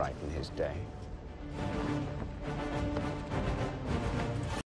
brighten his day.